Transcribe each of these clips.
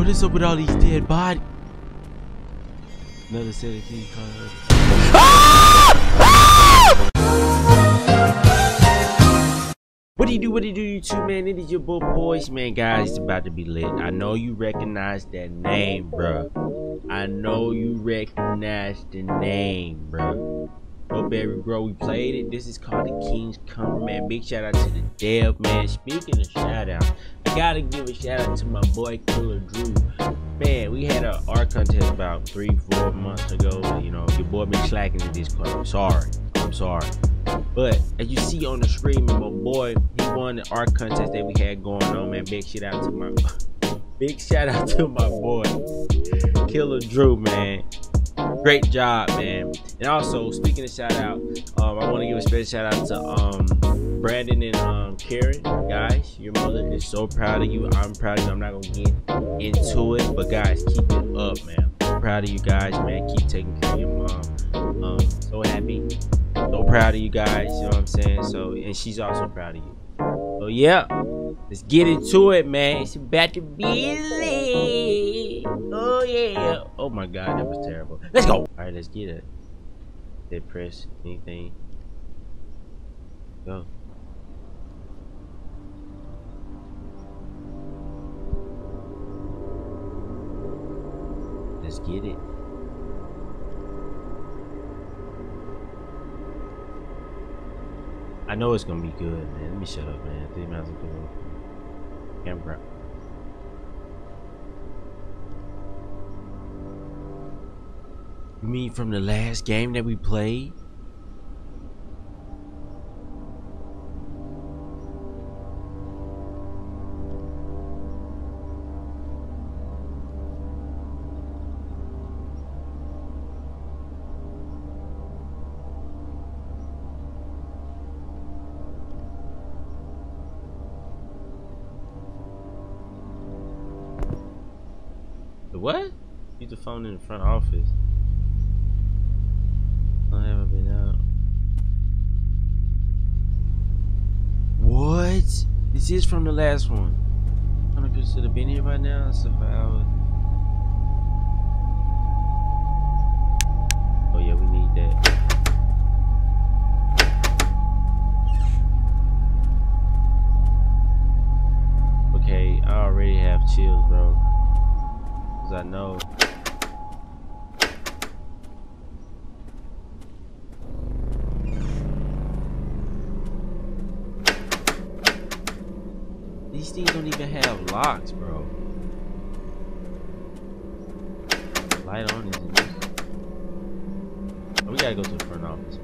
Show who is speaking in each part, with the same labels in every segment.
Speaker 1: What is up with all these dead bodies? Another set of key cards. Ah! What do you do? What do you do, YouTube, man? It is your boy, Poiised, man. Guys, it's about to be lit. I know you recognize that name, bro. I know you recognize the name, bro. Berry Bro, we played it. This is called the King's Comfort, man. Big shout out to the dev, man. Speaking of shout out, gotta give a shout out to my boy Killer Drew. Man, we had an art contest about three, four months ago. You know, your boy been slacking in Discord. I'm sorry. I'm sorry. But as you see on the screen, my boy, he won the art contest that we had going on, man. Big shout out to my big shout out to my boy, Killer Drew, man. Great job, man. And also, speaking of shout out, um, I want to give a special shout out to um, Brandon and um, Karen. Guys, your mother is so proud of you. I'm proud of you. I'm not going to get into it, but guys, keep it up, man. I'm proud of you guys, man. Keep taking care of your mom. Um, so happy. So proud of you guys. You know what I'm saying? So, and she's also proud of you. So, yeah. Let's get into it, man. It's about to be. Oh, yeah. Oh, my God. That was terrible. Let's go. All right, let's get it. Hit press anything. Go. Let's get it. I know it's gonna be good, man. Let me shut up, man. Three miles ago. Camera. Mean from the last game that we played? The what? Use the phone in the front office. What? This is from the last one. I could should have been here by now. It's a hours. Oh yeah, we need that. Okay, I already have chills, bro. Cause I know. These things don't even have locks, bro. Light on is. Oh, we gotta go to the front office.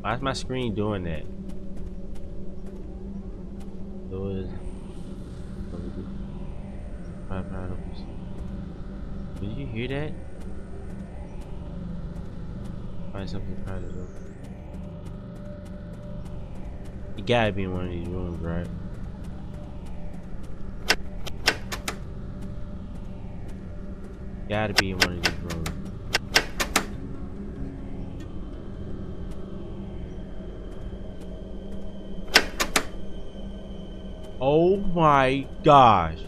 Speaker 1: Why's my screen doing that? Did you hear that? Find something though. You gotta be in one of these rooms, right? Gotta be in one of these rooms. Oh my gosh.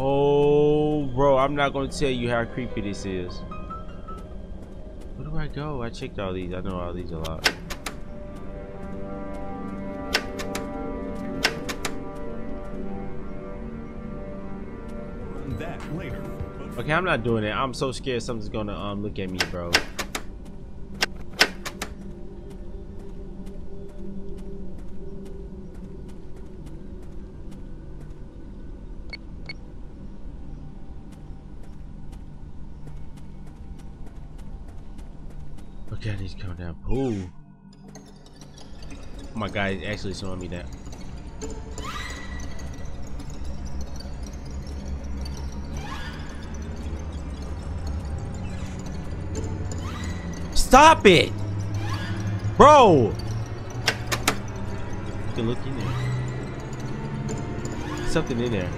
Speaker 1: Oh, bro, I'm not gonna tell you how creepy this is. Where do I go? I checked all these. I know all these a lot.
Speaker 2: That later.
Speaker 1: Okay, I'm not doing it. I'm so scared something's gonna um look at me, bro. Ooh. Oh my god, actually slowing me down. Stop it! Bro! You look in there. Something in there.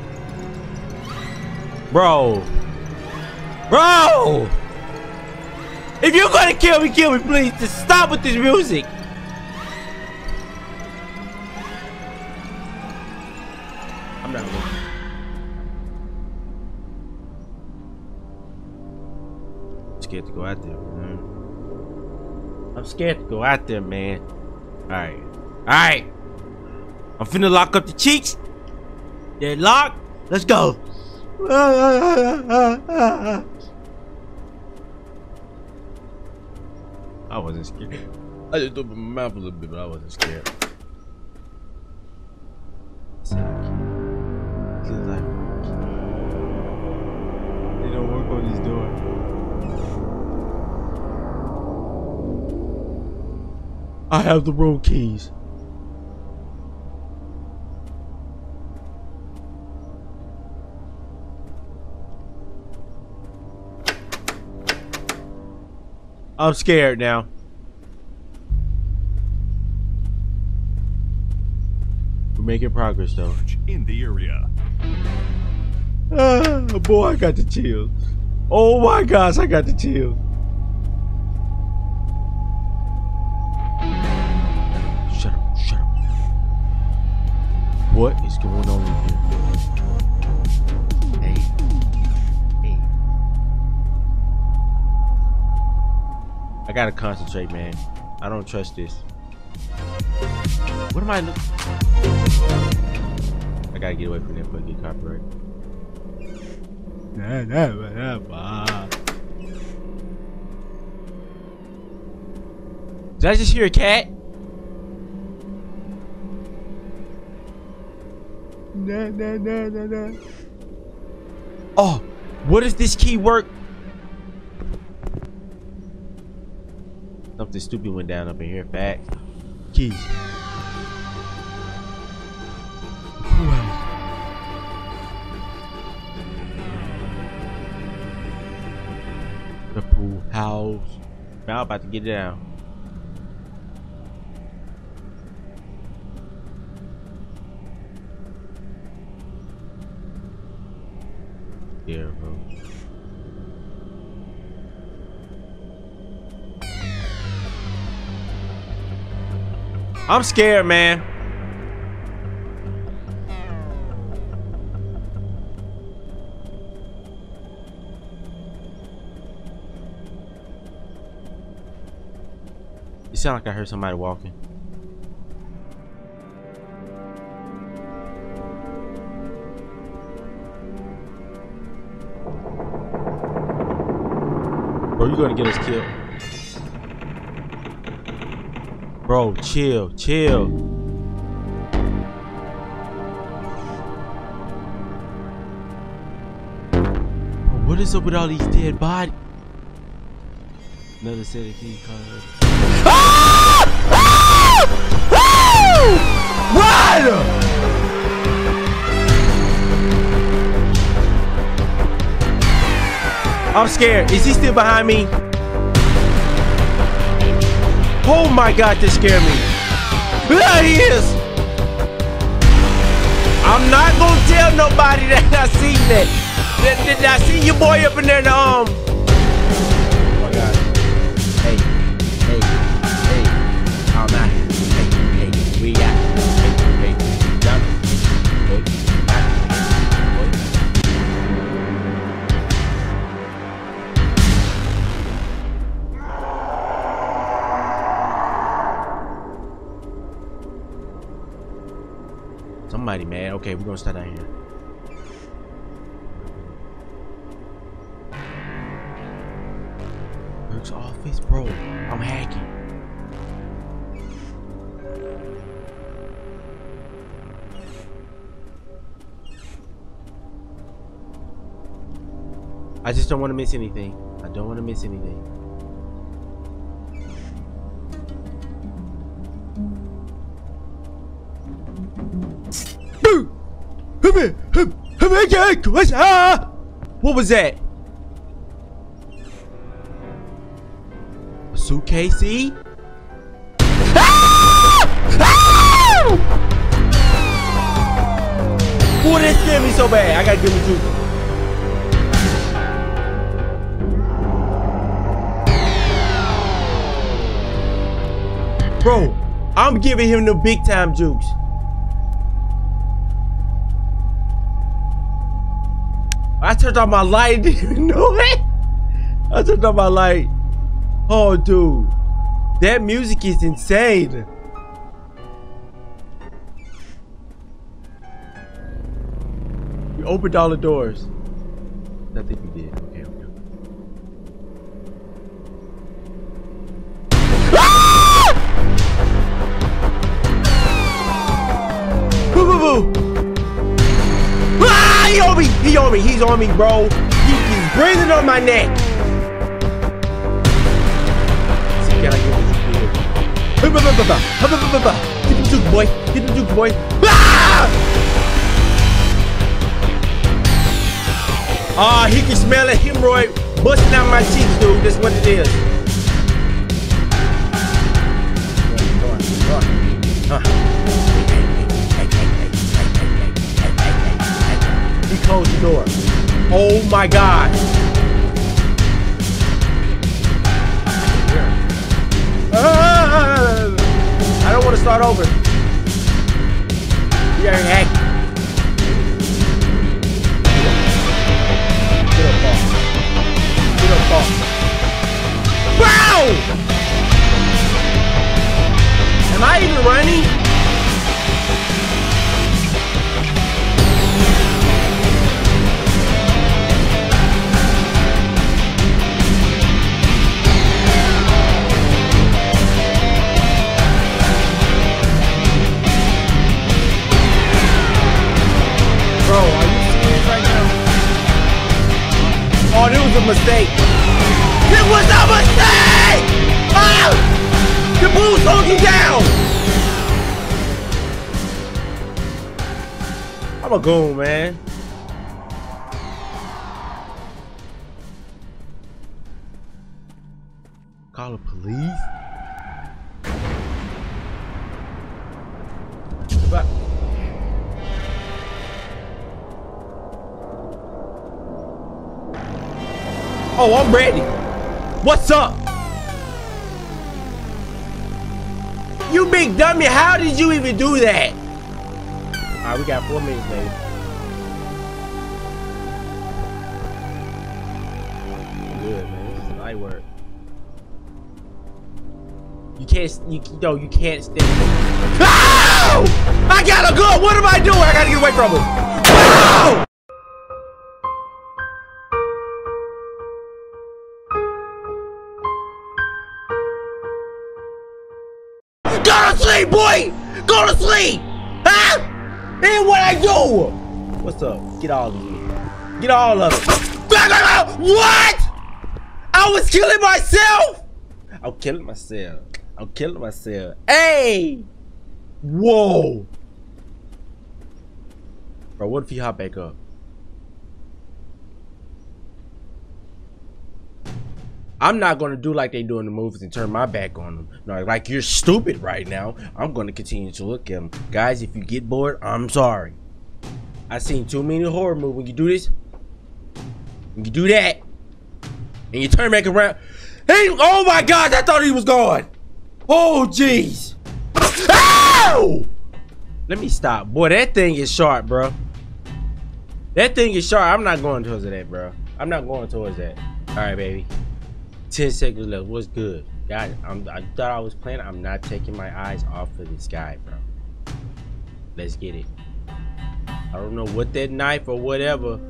Speaker 1: Bro! Bro! If you're gonna kill me, kill me, please. Just stop with this music. I'm not looking. I'm scared to go out there, man. I'm scared to go out there, man. Alright. Alright. I'm finna lock up the cheeks. They're locked. Let's go. wasn't scared. I just opened my mouth a little bit, but I wasn't scared. I have the road keys. I'm scared now. We're making progress though.
Speaker 2: in the area.
Speaker 1: Ah, boy, I got the chills. Oh my gosh, I got the chills. Shut up, shut up. What is going on I gotta concentrate, man. I don't trust this. What am I? I gotta get away from that fucking copyright. Nah, nah, nah, nah. Did I just hear a cat? Nah, nah, nah, nah, nah. Oh, what does this key work? Something stupid went down up in here. Fact. Keys. The pool house. Man, I'm about to get down. I'm scared, man. It sound like I heard somebody walking. Bro, you gonna get us killed. Bro, chill, chill. What is up with all these dead bodies? Another set of key cards. Ah! Ah! Run! I'm scared. Is he still behind me? Oh my god, this scared me. There he is. I'm not gonna tell nobody that I seen that. That, that I see your boy up in there in the um. Okay, we're gonna start down here. Burke's office, bro. I'm hacking. I just don't want to miss anything. I don't want to miss anything. What was that? A suitcase? Boy, that scared me so bad. I gotta give me two. Bro, I'm giving him the big time jukes. Turned on my light, didn't even know it. I turned on my light. Oh, dude. That music is insane. We opened all the doors. I think we did. He on me. He's on me, bro. He, he's breathing on my neck. See, I get this kid? Get the juke, boy. Get the juke, boy. Ah! Ah, he can smell a hemorrhoid busting out my cheeks, dude. That's what it is. He closed the door. Oh my god. Ah! I don't want to start over. We are heck. Get up, Paul. Get up, Paul. Wow! Am I even running? Mistake. It was a mistake! Ah! The boost hold you down! I'm a goon, man. Call the police? Oh, I'm ready. What's up? You big dummy, how did you even do that? Alright, we got four minutes, baby. Good, man. This is light work. You can't, you, no, you can't stand. Ow! I gotta go! What am I doing? I gotta get away from him! Sleep, boy! Go to sleep! Huh? And what I do? What's up? Get all of it. Get all of it. What? I was killing myself? I'm killing myself. I'm killing myself. Hey! Whoa! Bro, what if he hop back up? I'm not gonna do like they do in the movies and turn my back on them. No, like you're stupid right now. I'm gonna continue to look at them. Guys, if you get bored, I'm sorry. I've seen too many horror movies. When you do this, when you do that, and you turn back around, hey, oh my god, I thought he was gone. Oh jeez. Ow! Let me stop. Boy, that thing is sharp, bro. That thing is sharp. I'm not going towards that, bro. I'm not going towards that. All right, baby. 10 seconds left. What's good? God, I'm, I thought I was playing. I'm not taking my eyes off of this guy, bro. Let's get it. I don't know what that knife or whatever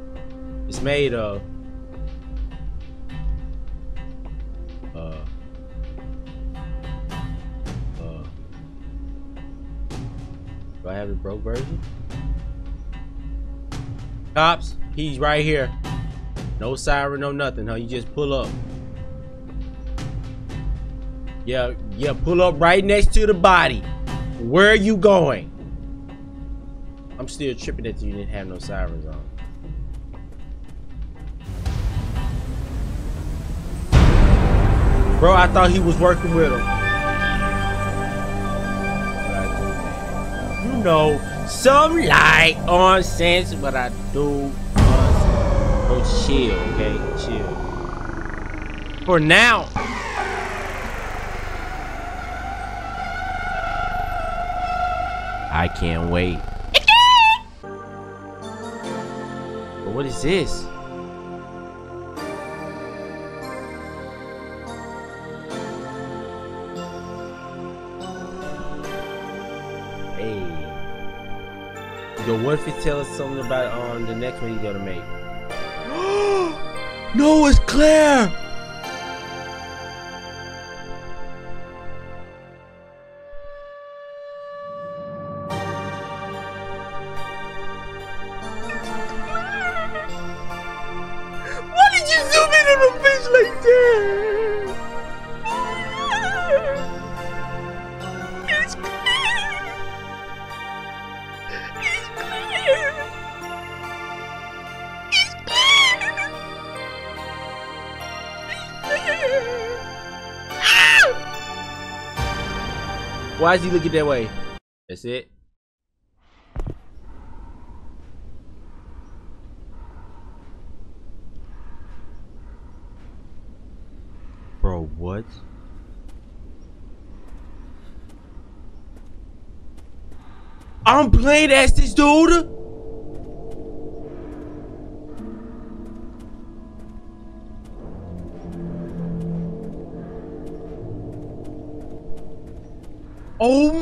Speaker 1: is made of. Uh. Uh. Do I have the broke version? Cops, he's right here. No siren, no nothing, huh? You just pull up. Yeah, yeah, pull up right next to the body. Where are you going? I'm still tripping that you didn't have no sirens on. Bro, I thought he was working with him. You know, some light on sense, but I do. Bro, chill, okay? Chill. For now. I can't wait. but what is this? Hey. Yo, what if it tell us something about um the next one he's gonna make? no, it's Claire! Why is he looking that way? That's it. Bro, what? I'm playing as this dude?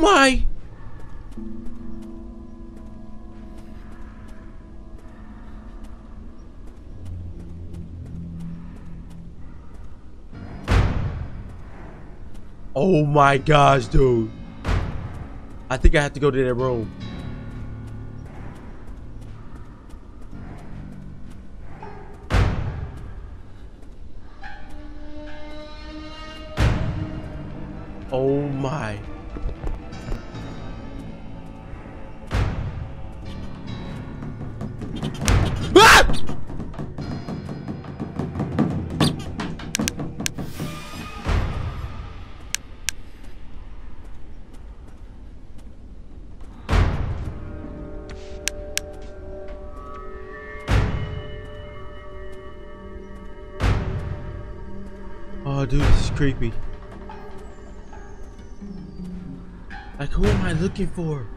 Speaker 1: Oh my! Oh my gosh, dude. I think I have to go to that room. Oh my. Creepy. Like, who am I looking for?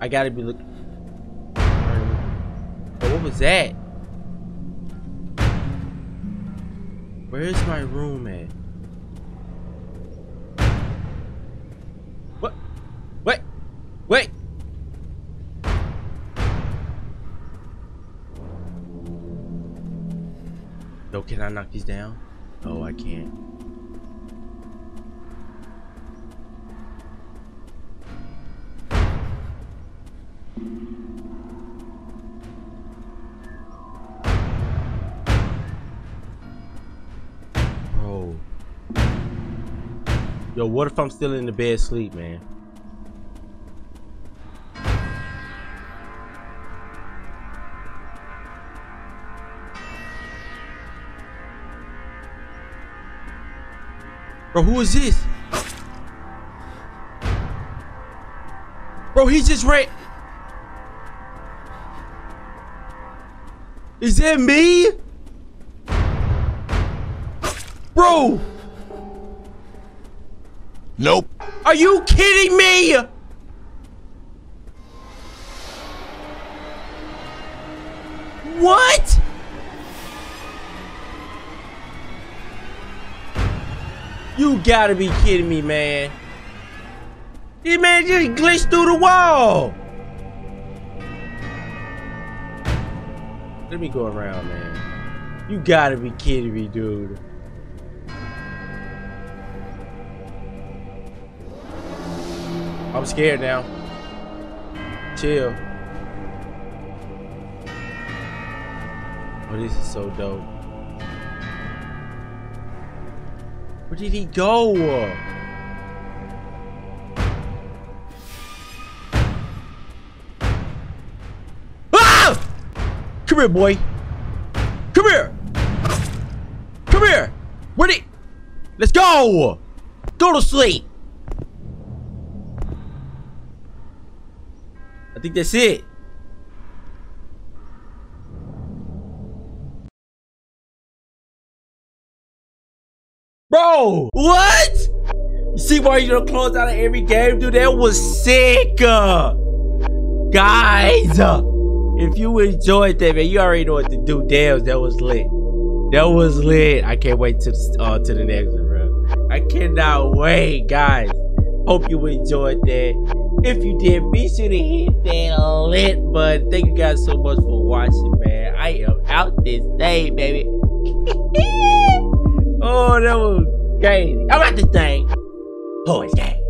Speaker 1: I gotta be looking. Oh, what was that? Where's my room at? What? Wait! Wait! Yo, can I knock these down? Oh, I can't. Yo, what if I'm still in the bed sleep, man? Bro, who is this? Bro, he just ran. Is that me? Bro,
Speaker 2: Nope.
Speaker 1: are you kidding me? What? You gotta be kidding me, man. This man just glitched through the wall. Let me go around, man. You gotta be kidding me, dude. I'm scared now. Chill. Oh, this is so dope. Where did he go? Ah! Come here, boy. Come here. Come here. Where did? Let's go. Go to sleep. Think that's it. Bro, what? You see why you don't close out of every game, dude? That was sick. Uh. guys, uh, if you enjoyed that, man, you already know what to do. Damn, that was lit. That was lit. I can't wait to uh, to the next one, bro. I cannot wait, guys. Hope you enjoyed that. If you did, be sure to hit that lit button. Thank you guys so much for watching, man. I am out this day, baby. oh, that was crazy. I'm out this thing. Poiised, gang.